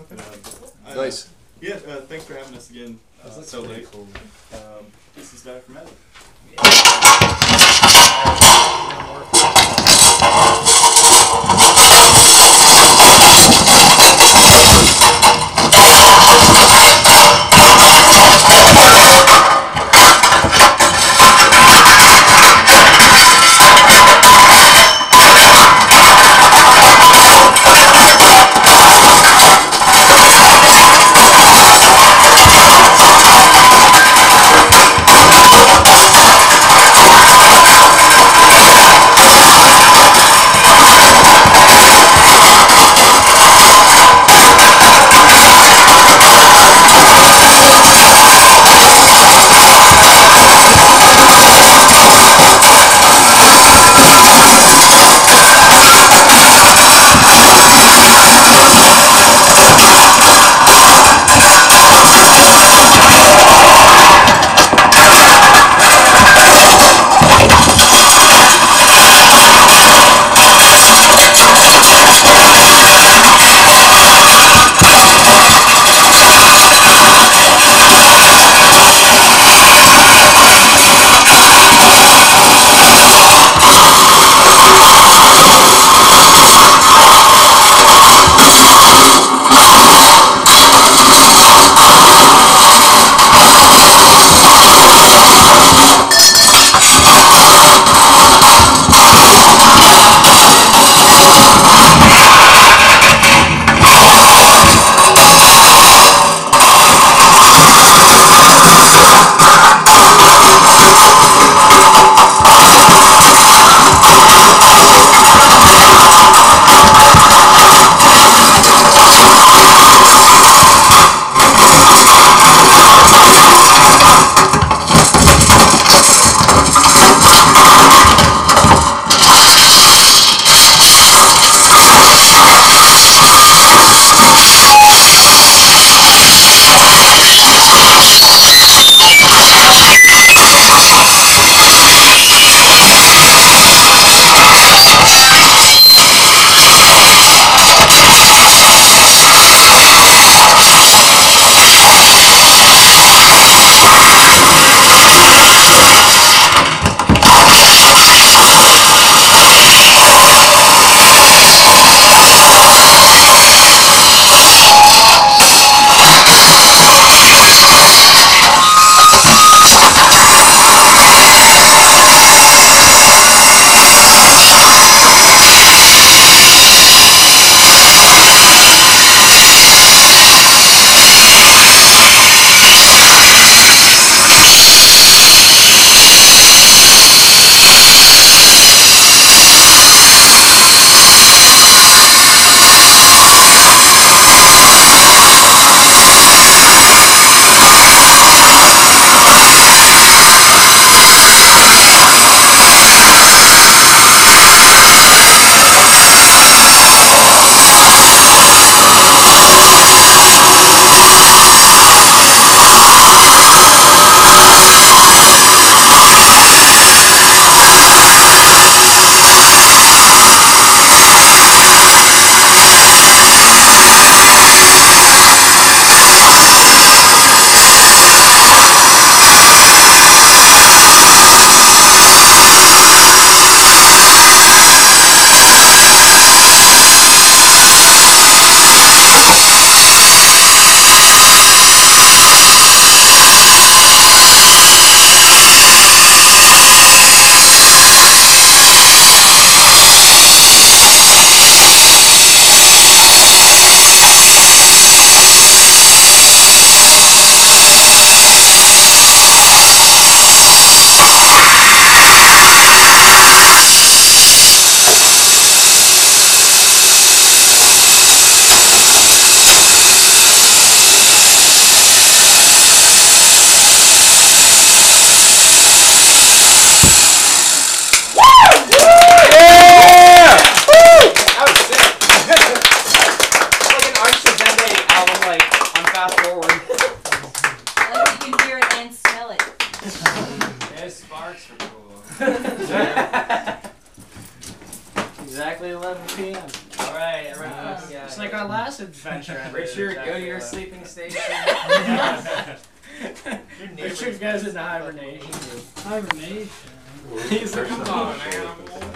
Okay. Uh, Nice. Yeah, uh, thanks for having us again uh, That's so pretty late. cool. Um, this is Diaphragmatic. exactly 11 p.m. All right, everyone. Uh, it's yeah, like yeah. our last adventure. Richard, exactly go to your 11. sleeping station. your Richard goes into hibernation. Hibernation. He's like, come on, animal.